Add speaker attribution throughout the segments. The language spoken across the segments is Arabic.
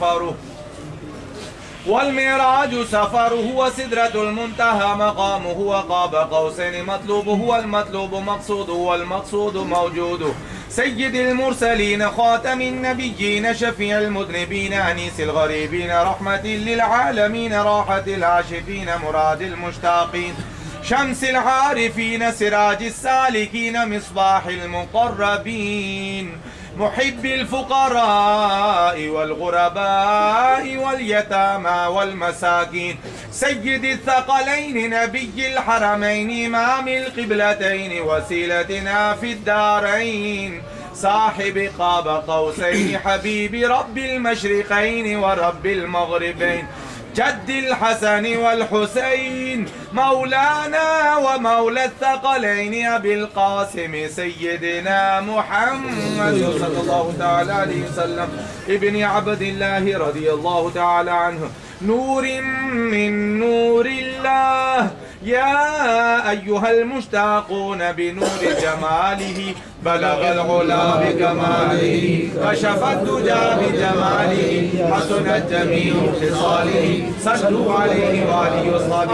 Speaker 1: مغفره والمعراج سفره وسدرة المنتهى مقامه وقاب قوسين مطلوبه والمطلوب مقصوده والمقصود موجوده سيد المرسلين خاتم النبيين شفيع المذنبين أنيس الغريبين رحمة للعالمين راحة العاشقين مراد المشتاقين. شمس العارفين سراج السالكين مصباح المقربين محب الفقراء والغرباء واليتامى والمساكين سيد الثقلين نبي الحرمين إمام القبلتين وسيلتنا في الدارين صاحب قاب قوسين حبيب رب المشرقين ورب المغربين. جد الحسن والحسين مولانا ومولى الثقلين أبي القاسم سيدنا محمد. صلى الله تعالى عليه وسلم. ابن عبد الله رضي الله تعالى عنه. نور من نور الله. يا أيها المشتاقون بنور جماله بلغ العلا بكماله كشف الدجى بجماله حسنت جميع خصاله. صلوا عليه وآله وصحبه.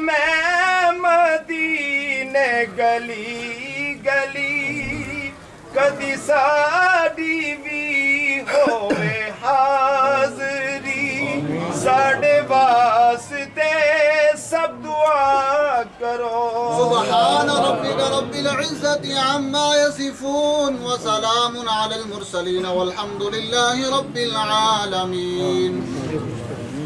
Speaker 2: میں مدینے گلی گلی کدی ساڈی بھی ہوے حاضری۔ ساڈے واسطے سب دعا کرو۔
Speaker 3: سبحان ربك رب العزة عما يصفون وسلام على المرسلين والحمد لله رب العالمين